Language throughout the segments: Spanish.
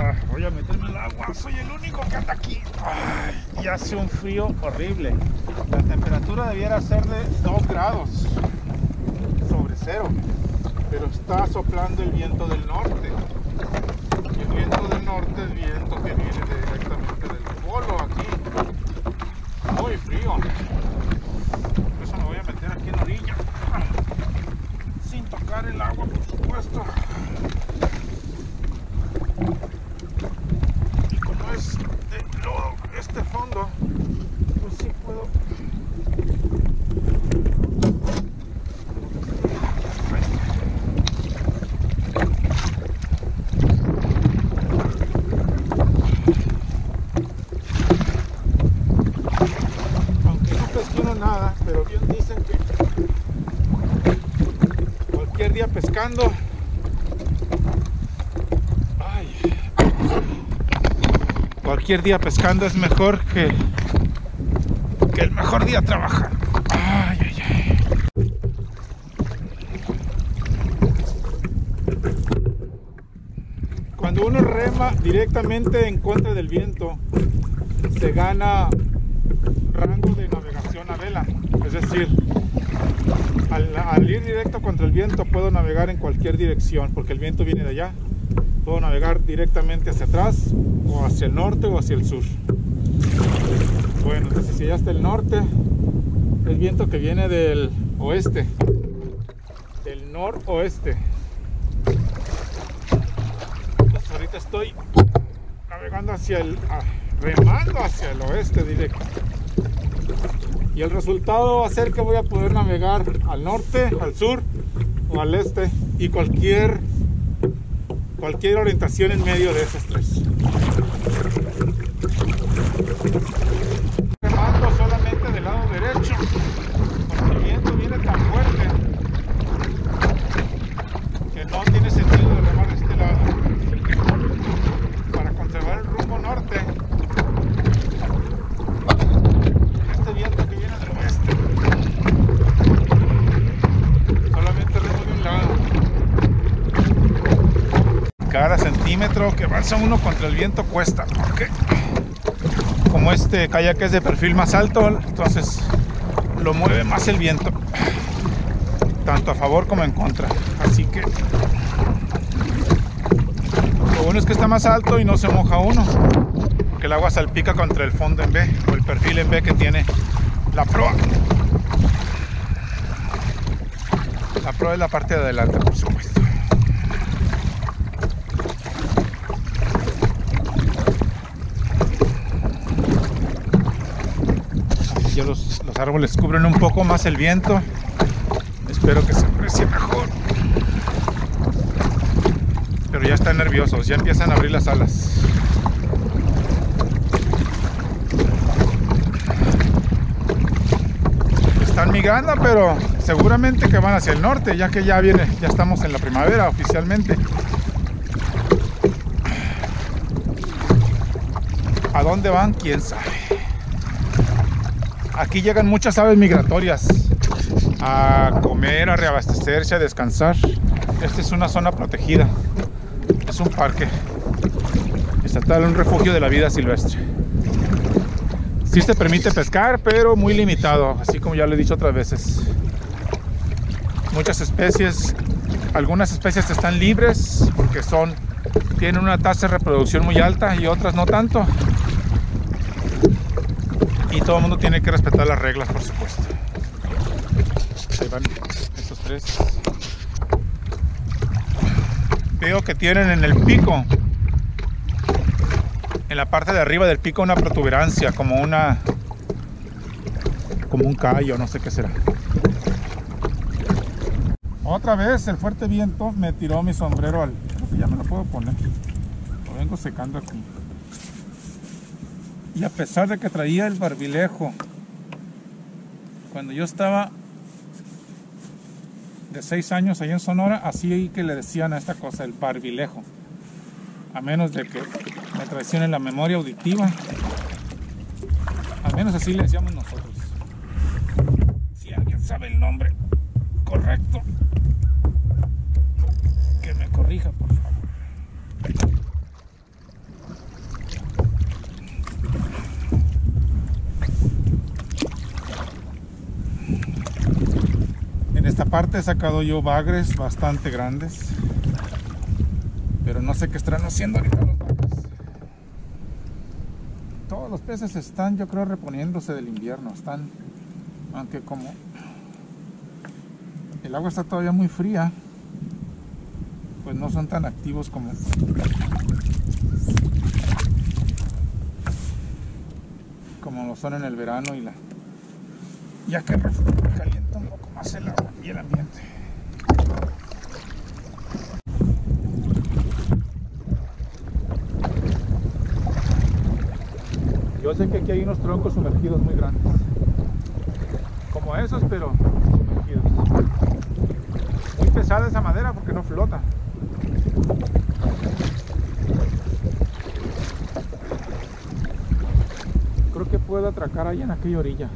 Ah, voy a meterme el agua, soy el único que anda aquí. Y hace un frío horrible. La temperatura debiera ser de 2 grados sobre cero, pero está soplando el viento del norte. Y el viento del norte es viento que viene directamente del polo aquí. Muy frío. Por eso me voy a meter aquí en la orilla. Sin tocar el agua, por supuesto. Y como es de lodo este fondo, pues sí puedo. Ahí está. Aunque no pesquino nada, pero bien dicen que cualquier día pescando. Ay. Cualquier día pescando es mejor que, el mejor día ay. Cuando uno rema directamente en contra del viento, se gana rango de navegación a vela. Es decir, al, al ir directo contra el viento puedo navegar en cualquier dirección porque el viento viene de allá. Puedo navegar directamente hacia atrás o hacia el norte o hacia el sur. Bueno, entonces si ya está el norte, el viento que viene del oeste, del noroeste. Entonces ahorita estoy navegando hacia el, ah, remando hacia el oeste directo. Y el resultado va a ser que voy a poder navegar al norte, al sur o al este y cualquier cualquier orientación en medio de esos tres. Remando solamente del lado derecho, porque el viento viene tan fuerte que no tiene sentido de remar de este lado. Para conservar el rumbo norte, este viento que viene del oeste, solamente remo de un lado. Cada avanza uno contra el viento cuesta, porque como este kayak es de perfil más alto, entonces lo mueve más el viento, tanto a favor como en contra. Así que lo bueno es que está más alto y no se moja uno, porque el agua salpica contra el fondo en B o el perfil en B que tiene la proa. La proa es la parte de adelante, por supuesto. Los, los árboles cubren un poco más el viento. Espero que se aprecie mejor. Pero ya están nerviosos, ya empiezan a abrir las alas. Están migrando, pero seguramente que van hacia el norte, ya que ya viene, ya estamos en la primavera oficialmente. ¿A dónde van? ¿Quién sabe? Aquí llegan muchas aves migratorias a comer, a reabastecerse, a descansar. Esta es una zona protegida. Es un parque estatal, un refugio de la vida silvestre. Sí se permite pescar, pero muy limitado, así como ya lo he dicho otras veces. Muchas especies, algunas especies están libres porque son tienen una tasa de reproducción muy alta y otras no tanto. Y todo el mundo tiene que respetar las reglas, por supuesto. Ahí van estos tres. Veo que tienen en el pico, en la parte de arriba del pico, una protuberancia, como una, como un callo, no sé qué será. Otra vez el fuerte viento me tiró mi sombrero al. creo que ya me lo puedo poner. Lo vengo secando aquí. Y a pesar de que traía el barbilejo, cuando yo estaba de 6 años ahí en Sonora, así que le decían a esta cosa el barbilejo. A menos de que me traicione la memoria auditiva. Al menos así le decíamos nosotros. Si alguien sabe el nombre correcto, que me corrija, por favor. esta parte he sacado yo bagres bastante grandes. Pero no sé qué estarán haciendo ahorita los bagres. Todos los peces están, yo creo, reponiéndose del invierno. Están, aunque como el agua está todavía muy fría, pues no son tan activos como como lo son en el verano y la ya que calienta un poco más el agua el ambiente. Yo sé que aquí hay unos troncos sumergidos muy grandes. Como esos, pero sumergidos. Muy pesada esa madera porque no flota. Creo que puedo atracar ahí en aquella orilla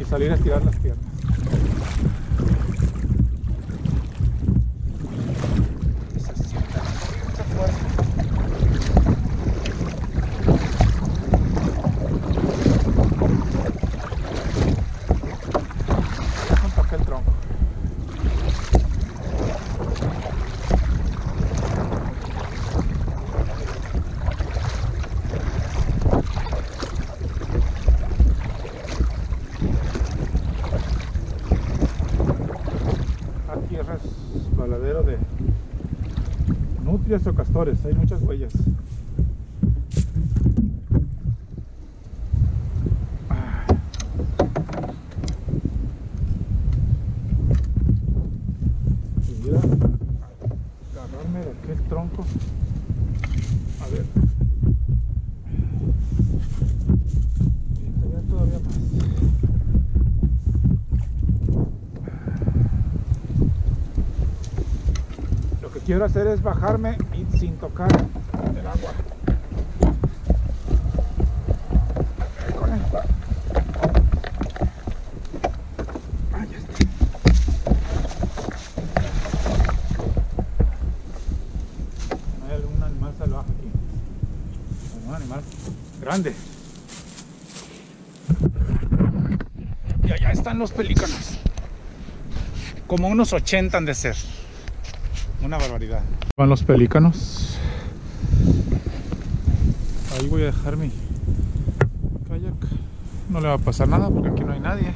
y salir a estirar las piernas. Se siente la corriente fuerte. Junto a aquel tronco. Aquí es resbaladero de hay muchas huellas. Quisiera agarrarme de aquel tronco. A ver. Y todavía más. Lo que quiero hacer es bajarme sin tocar el agua. Hay algún animal salvaje aquí. Un animal grande. Y allá están los pelícanos. Como unos 80 han de ser. Una barbaridad. Van los pelícanos. Ahí voy a dejar mi kayak. No le va a pasar nada porque aquí no hay nadie.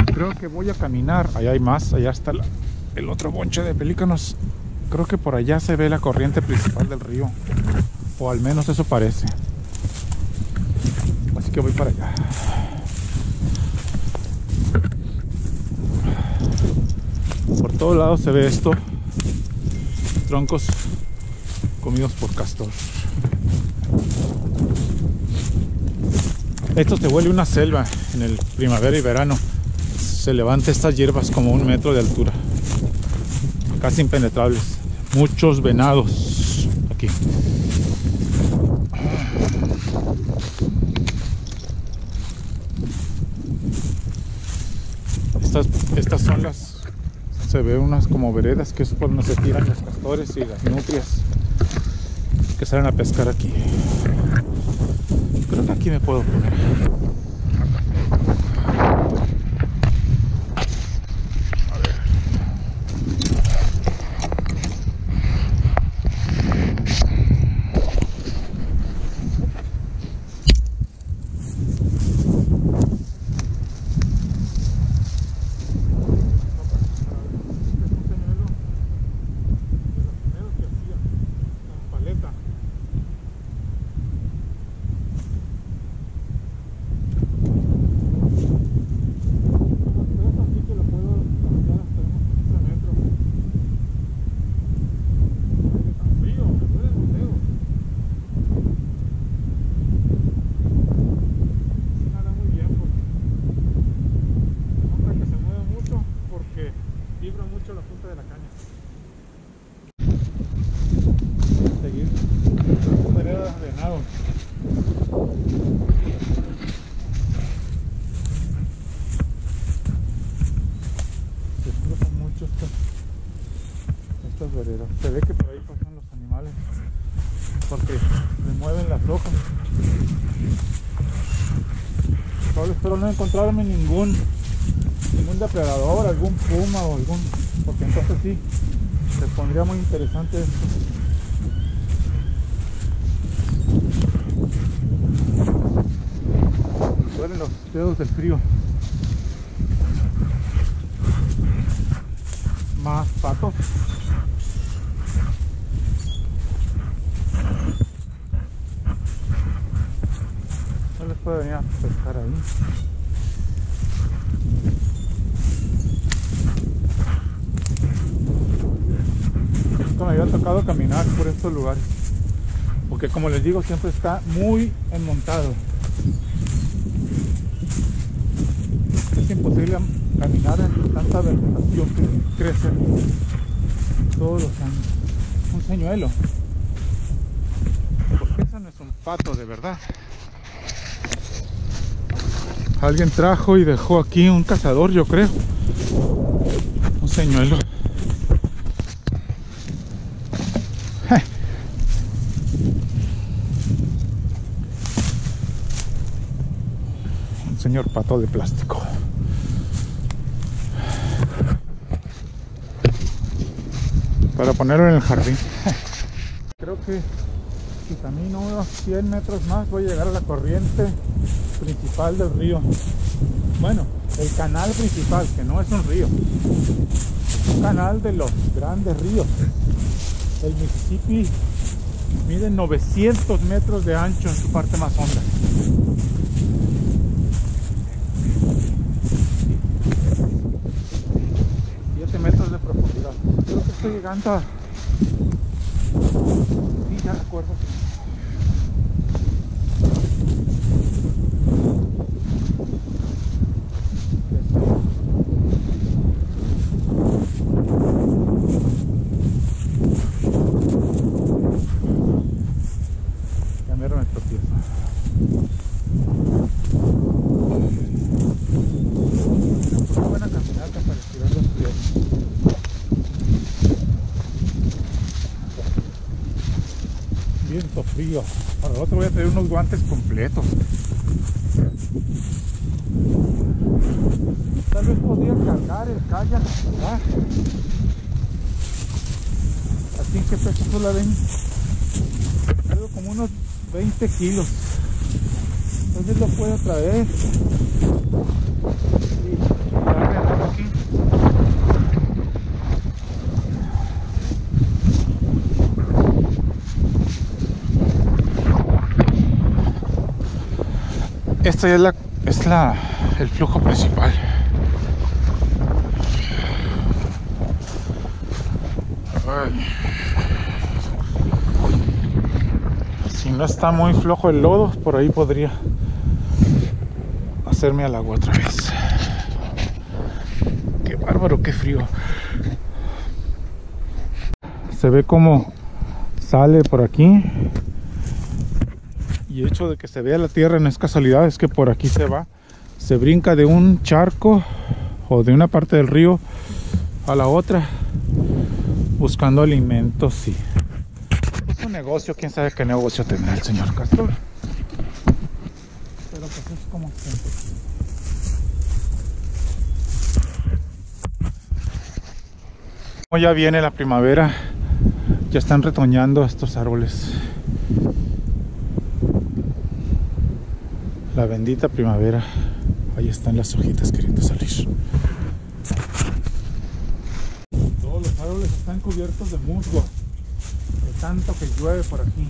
Y creo que voy a caminar. Allá hay más. Allá está la- el otro bonche de pelícanos. Creo que por allá se ve la corriente principal del río. O al menos eso parece. Así que voy para allá. Por todos lados se ve esto. Troncos comidos por castor. Esto se vuelve una selva en el primavera y verano. Se levanta estas hierbas como un metro de altura. Casi impenetrables. Muchos venados aquí. Estas, estas son las se ve unas como veredas que es por donde se tiran los castores y las nutrias que salen a pescar aquí. Creo que aquí me puedo poner. A ver. Es un señuelo de los primeros que hacía con paleta. Como así que lo puedo cambiar hasta unos 15 metros. Está frío, me duelen los dedos. Sí jala muy bien porque se nota que se mueve mucho porque vibra mucho la punta de la caña. Seguir las veredas de nado. Se cruzan mucho estas, Se ve que por ahí pasan los animales porque remueven las hojas. Solo espero no encontrarme ningún ningún depredador, algún puma o algún... Porque entonces sí, se pondría muy interesante esto. Duelen los dedos del frío. Más patos. Puede venir a pescar ahí. Nunca me había tocado caminar por estos lugares. Porque como les digo, siempre está muy enmontado. Es imposible caminar en tanta vegetación que crece todos los años. Un señuelo. Porque eso no es un pato de verdad. Alguien trajo y dejó aquí un cazador, yo creo. Un señuelo. Un señor pato de plástico. Para ponerlo en el jardín. Creo que si camino unos 100 metros más voy a llegar a la corriente principal del río. Bueno, el canal principal, que no es un río. Es un canal de los grandes ríos. El Mississippi mide 900 metros de ancho en su parte más honda. Metros de profundidad. Creo que estoy llegando a... Sí, ya recuerdo mero me tropiezo. Una buena caminata para estirar los pies. Viento Para el otro voy a traer unos guantes completos. Tal vez podría cargar el kayak. Así que peso la ven. Algo como unos 20 kilos. Entonces lo puedo traer. Y darle el agua aquí. Esta ya es la es la el flujo principal. Si no está muy flojo el lodo, por ahí podría hacerme al agua otra vez. Qué bárbaro, qué frío. Se ve como sale por aquí. Y hecho de que se vea la tierra no es casualidad, es que por aquí se va. Se brinca de un charco o de una parte del río a la otra buscando alimentos y es un negocio, quién sabe qué negocio tendrá el señor Castor. Pero pues es como siempre. Como ya viene la primavera, ya están retoñando estos árboles. La bendita primavera. Ahí están las hojitas queriendo salir. Todos los árboles están cubiertos de musgo. De tanto que llueve por aquí.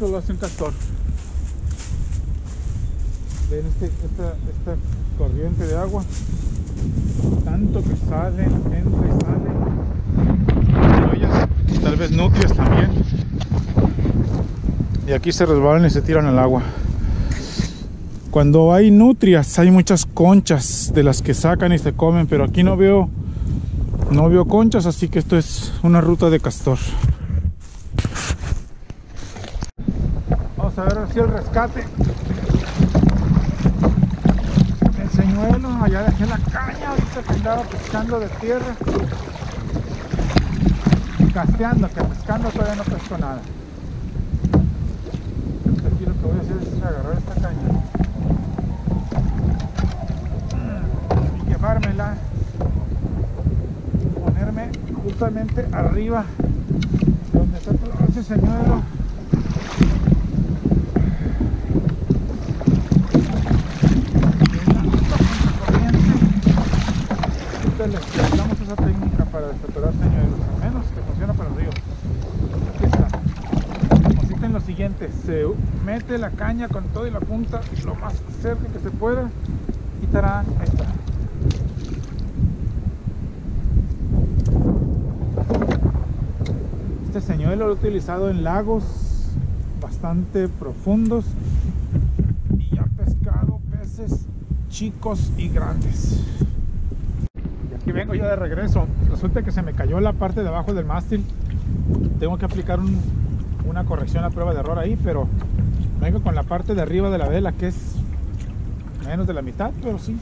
Esto lo hace un castor. Ven este, esta, corriente de agua. Tanto que sale, entra y sale. Joyas, tal vez nutrias también. Y aquí se resbalan y se tiran al agua. Cuando hay nutrias hay muchas conchas de las que sacan y se comen, pero aquí no veo no veo conchas, así que esto es una ruta de castor. El rescate señuelo, allá dejé la caña, ahorita que andaba pescando de tierra. Casteando, que pescando todavía no pesco nada. Aquí lo que voy a hacer es agarrar esta caña y llevármela, ponerme justamente arriba de donde está todo ese señuelo. Ahorita les esa técnica para desatorar señuelos, al menos que funciona para el río. Aquí está. Consiste en lo siguiente, se mete la caña con todo y la punta lo más cerca que se pueda y tarán, ahí. Este señuelo lo he utilizado en lagos bastante profundos y ha pescado peces chicos y grandes. Vengo yo de regreso. Resulta que se me cayó la parte de abajo del mástil. Tengo que aplicar un- una corrección a prueba de error ahí, pero vengo con la parte de arriba de la vela que es menos de la mitad, pero sí,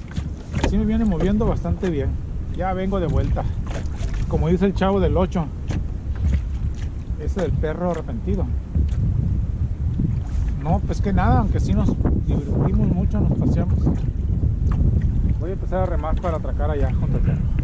sí me viene moviendo bastante bien. Ya vengo de vuelta. Como dice el chavo del 8, ese del perro arrepentido. No, pues que nada, aunque sí nos divertimos mucho, nos paseamos. Voy a empezar a remar para atracar allá junto al perro.